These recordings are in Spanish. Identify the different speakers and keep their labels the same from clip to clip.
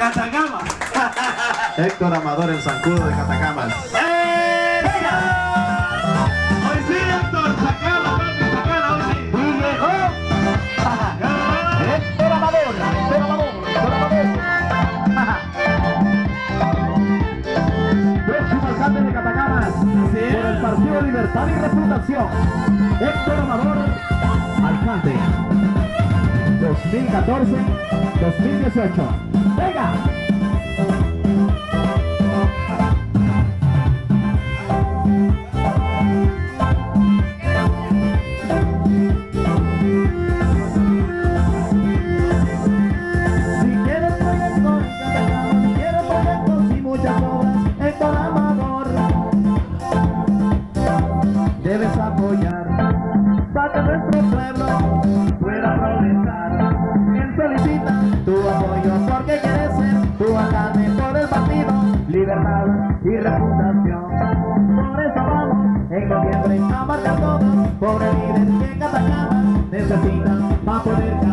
Speaker 1: Catacamas.
Speaker 2: Héctor Amador, el zancudo de Catacamas.
Speaker 1: ¡Eh! Hoy sí, Héctor, sacala, papi, sacala, hoy sí.
Speaker 3: Héctor Amador, Héctor Amador, Héctor Amador. Próximo alcalde de Catacamas por el Partido Libertad y Refundación. Héctor Amador, alcalde. 2014-2018. Venga. Y Refundación. Por eso vamos en noviembre a marcar todos líder que Catacamas necesita para poder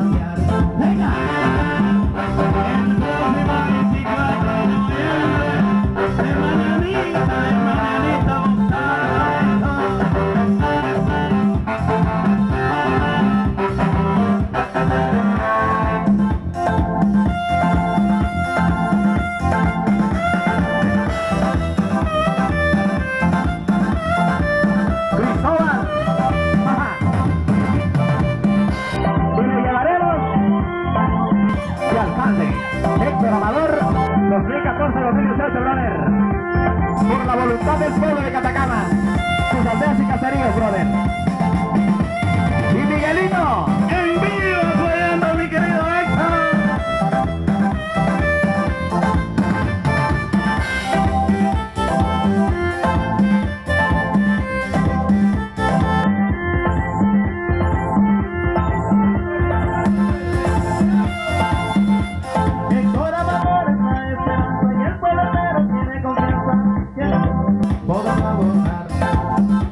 Speaker 3: voluntad del pueblo de Catacama, sus aldeas y caseríos, brother.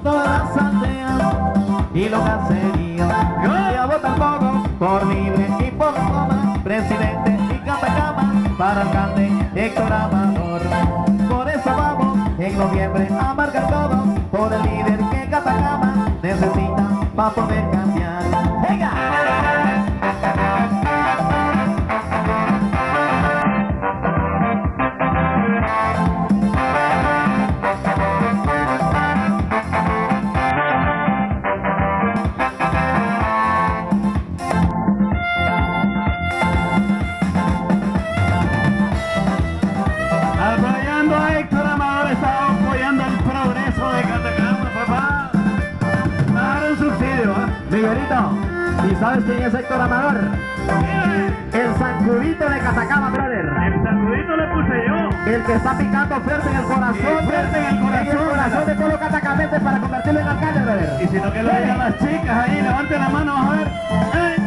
Speaker 3: Todas las aldeas y los caseríos. Voy a votar todos por libre y por toma, presidente y Catacama para alcalde Héctor Amador. Por eso vamos en noviembre a marcar todos Miguelito, ¿y sabes quién es Héctor Amador? El zancudito de Catacama, brother.
Speaker 1: El saludito le puse yo.
Speaker 3: El que está picando fuerte en el corazón.
Speaker 1: Fuerte en el corazón.
Speaker 3: En el corazón de todos los catacamenses para convertirlo en alcalde, brother.
Speaker 1: Y si no que lo digan las chicas ahí, levanten la mano, vamos a ver.